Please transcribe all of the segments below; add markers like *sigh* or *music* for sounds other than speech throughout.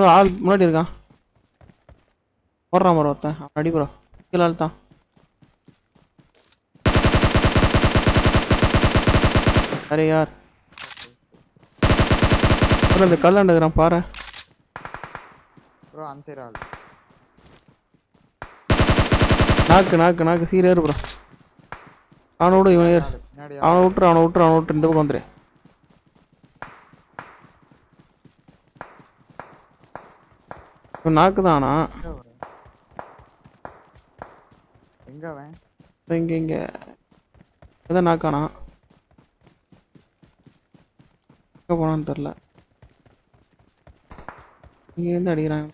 Bro ஆள் முன்னாடி இருக்கான் போடுறான் ப்ரோ ஒருத்தன். அடி ப்ரோ. கீழே ஆள் தான். அரே யார்? ப்ரோ இந்த கல்லாண்டுக்கிறான் பாரு. ப்ரோ அந்த சைடு ஆள். நாக்கு நாக்கு நாக்கு. சீரியர் ப்ரோ. அவனை விடு இவன். அவனை விட்டுரு அவனை விட்டுரு அவனை விட்டு இந்த பக்கம் வந்துரு. நாக்கு தானா எங்க அவன்? இங்க இங்க. எதை நாக்கானா? எங்க போனான்னு தெரில இங்க இருந்து அடிக்கிறான்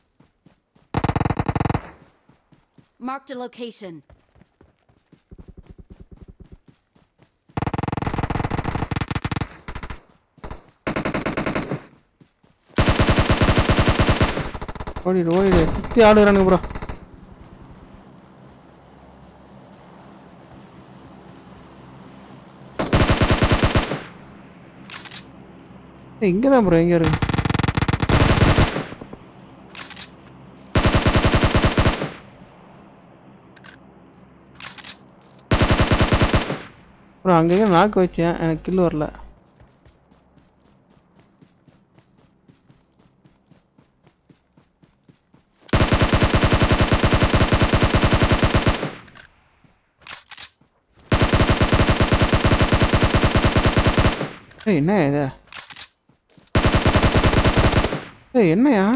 Marked a location. ஓடிடு ஓடிடு சுத்தி ஆடுறானுங்க ப்ரோ இங்கே தான் ப்ரோ எங்கே இருக்கு ப்ரோ அங்கங்கே நாக்கு வச்சேன். எனக்கு கில் வரல. என்ன இது? ஏய் என்னையா?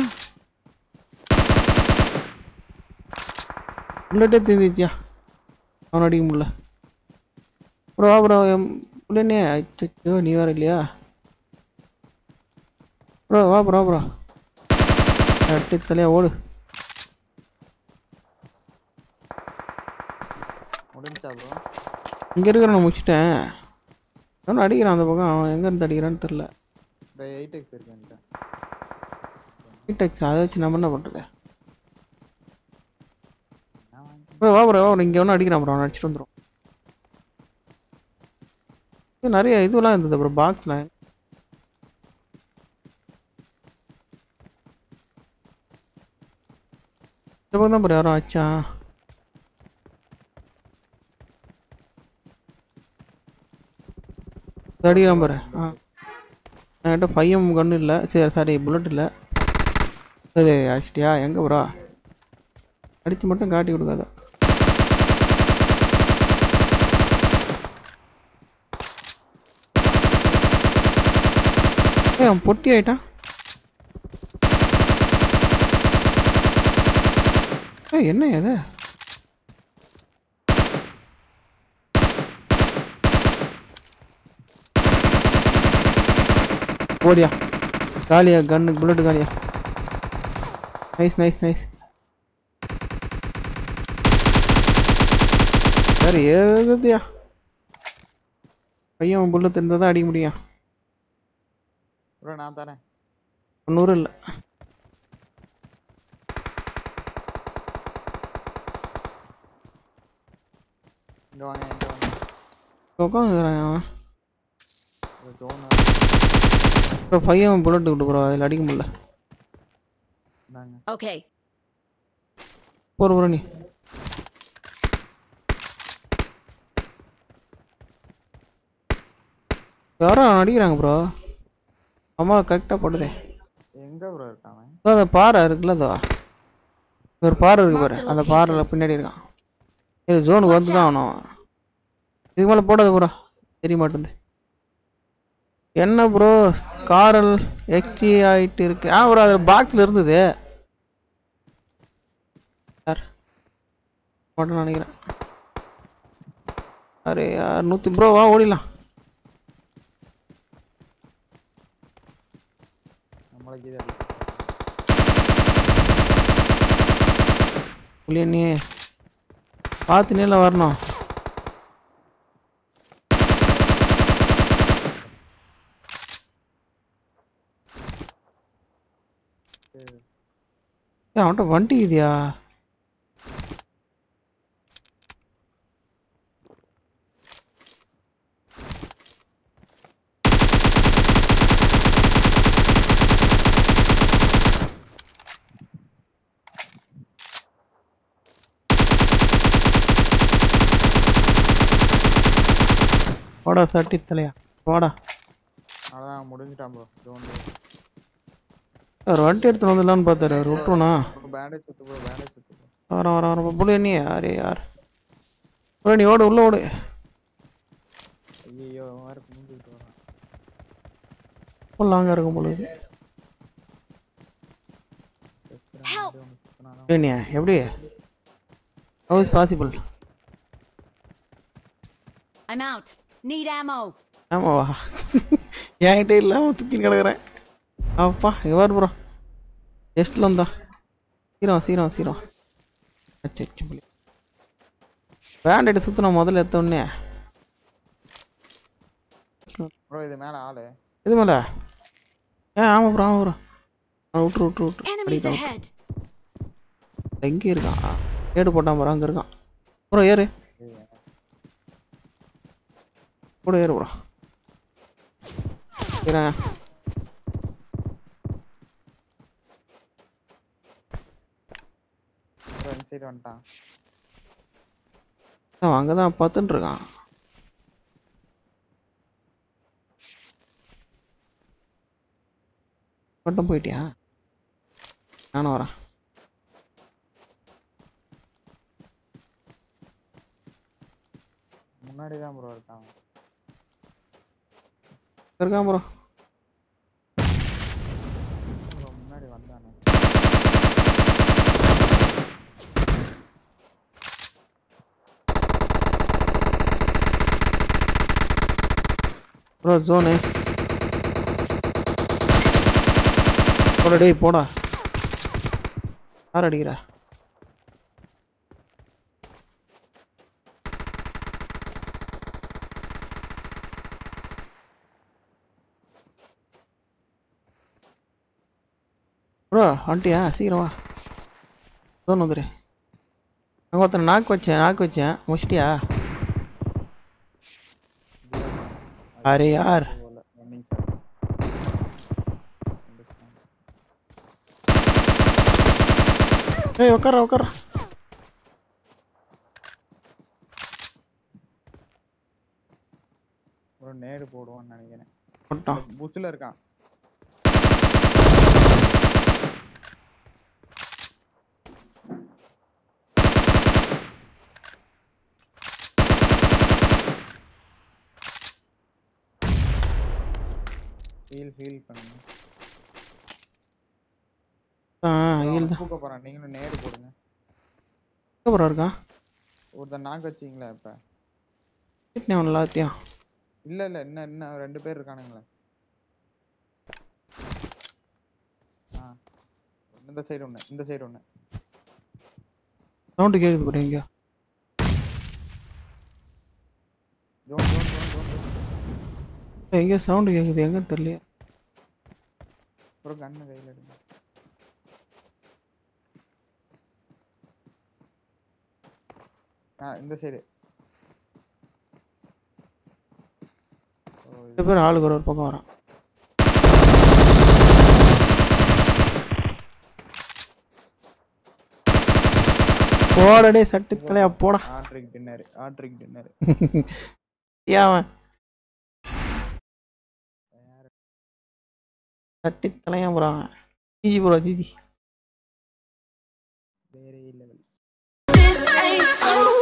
புல்லட்டே தீர்ந்துச்சியா அவன் அடிக்க முடியல. ப்ரோ ப்ரோ புள்ளனே அச்சோ நீ வர இல்லையா? ப்ரோ வா ப்ரோ ப்ரோ. அட்டி தலையா ஓடு. முடிஞ்சா ப்ரோ? இங்கே இருக்கிற நான் முடிச்சிட்டேன். அவன் அடிக்கிறான் அந்த பக்கம்? அவன் எங்கேருந்து அடிக்கிறான்னு தெரில எயிட் எக்ஸ் இருக்கு என்கிட்ட. டெக்ஸ் அதை வச்சு நம்ம என்ன பண்ணுறது நான் ப்ரோ வா ப்ரோ இங்கே ஒன்றும் அடிக்கிறான் ப்ரோ அவன் அடிச்சிட்டு வந்துடும் இது நிறைய இதுவெல்லாம் இருந்தது ப்ரோ பாக்ஸில். இந்த பக்கம் தான் ப்ரோ யாரும் அடிச்சான் அடிக்கிறான் பாரு ஆ. என்கிட்ட ஃபைவ் எம் கன்று இல்லை. சரி சாரி புல்லட் இல்லை. சரி அடிச்சிட்டியா? எங்கே ப்ரா அடித்து மட்டும் காட்டி கொடுக்காத. அவன் பொட்டி ஆயிட்டான் ஏய் என்ன எதை ஓடியா காலியா கன்னு புல்லட் காலியா. நைஸ் நைஸ் நைஸ் வேற ஏதுதியா பையன் புல்லட் இருந்தால் தான் அடிக்க முடியும். ப்ரோ நான் தரேன். தொண்ணூறு இல்லை. இங்க வாங்க இங்க வாங்க. உட்காந்துக்கிறான் அவன் ஜோன் இப்போ பையன் புல்லட் விட்டு ப்ரோ அதில் அடிக்க முடியல. Okay. போகிற ப்ரோ நீ. யாரோ அடிக்கிறாங்க ப்ரோ அம்மா கரெக்டாக போடுதே. எங்க ப்ரோ இதோ அந்த பாறை இருக்குல்ல அதோ ஒரு பாறை இருக்கு பாரு. அந்த பாறையில் பின்னாடி இருக்கான். இது ஜோனுக்கு வந்து தான் ஆகணும். இதுக்கு மேலே போடாது ப்ரோ தெரிய மாட்டேங்குது. என்ன ப்ரோ காரல் எக்ஸ்டி ஆகிட்டு இருக்கு ஆ ப்ரோ அதில் பாக்ஸில் இருந்தது. சார் மட்டும் நினைக்கிறேன். அரே யார்? நூற்றி ப்ரோ வா ஓடிடலாம். நம்மளுக்கு பார்த்து நேரில் வரணும். அவன்கிட்ட வண்டி இதுயா? வாடா சட்டி தலையா. வாடா. அதான் முடிஞ்சிட்டான் ப்ரோ அவர் வண்டி எடுத்துன்னு வந்துடலான்னு பார்த்தாரு. அவர் விட்டுருண்ணா பேண்டேஜ் சுத்து ப்ரோ பேண்டேஜ் சுத்து வர வர வர புள்ளி நீ யாரே யார்? ப்ரோ நீ ஓடு உள்ள ஓடு. ஐயோ வேற கும்பிட்டு வரான். ஃபுல் லாங்காக இருக்கும் பொழுது எப்படி? How is possible I'm out. Need ammo. ஆமாவா? *laughs* என்கிட்ட இல்லாமல் சுற்றி கிடக்குறேன். அப்பா எவ்வாறு ப்ரோ எஸ்ட்டில் வந்தா சீரம் சீரம் சீரம் அச்சு அச்சு புள்ளி. பேண்டேட் சுற்றின முதல்ல எடுத்த உடனே. ப்ரோ இது மேல ஆளு. இது மேலே? ஏ ஆமாம் ப்ரோ ஆமாம் ப்ரோ Enemies அடிக்கலாம் ahead. எங்கே இருக்கான். ஏடு போட்டான் ப்ரோ அங்கே இருக்கான். ப்ரோ ஏறு. கூட ஏறு ப்ரோ ஏறேன். ப்ரோ இந்த சைடு வந்துட்டான். அவன் அங்கே தான் பார்த்துட்டு இருக்கான் மட்டும் போயிட்டியா? நானும் வரேன். முன்னாடி தான் ப்ரோ இருக்கான். இருக்கான் ப்ரோ முன்னாடி வந்தானே ப்ரோ ஜோனு போடா டேய் போடா. யார் அடிக்கிற? ப்ரோ வந்துட்டியா? சீக்கிரம் வா. ஜோன் வந்துடு அங்கே ஒருத்தனை நாக்கு வச்சேன் நாக்கு வச்சேன். முடிச்சிட்டியா? ரன்னிங் சார் ஏய் உட்கார உட்கார ஒரு நேடு போடுவான்னு நினைக்கிறேன் புஷ்ல இருக்கான் ஹீல் ஹீல் பண்ணுங்க. ஆ ஹீல் தான். தூக்க போறான். நீங்களும் நேடு போடுங்க. அப்புறம் இருக்கான்? ஒருத்தன் நாக்கு வச்சீங்களா இப்ப? வீட்டில் அவன் எல்லாத்தையும்? இல்ல இல்ல இன்னும் இன்னும் ரெண்டு பேர் இருக்கானுங்களே. ஆ இந்த சைடு ஒண்ணு இந்த சைடு ஒண்ணு. சவுண்டு கேட்குது பாரு எங்கேயோ ஜோன் ஜோன் ஜோன் ஜோன் எங்கேயோ சவுண்டு கேட்குது எங்கன்னு தெரியல அப்புறம் கண்ணு கையில எடுங்க. ஆ இந்த சைடு ரெண்டு பேர் ஆளுக்கு ஒரு ஒரு பக்கம் வரான். போடடே சட்டு தலையா போடா. ஆட்ரிக் டின்னர் ஆட்ரிக் டின்னர் *laughs* ஏன் சட்டி தலையா அவன்? GG bro GG. வேற over.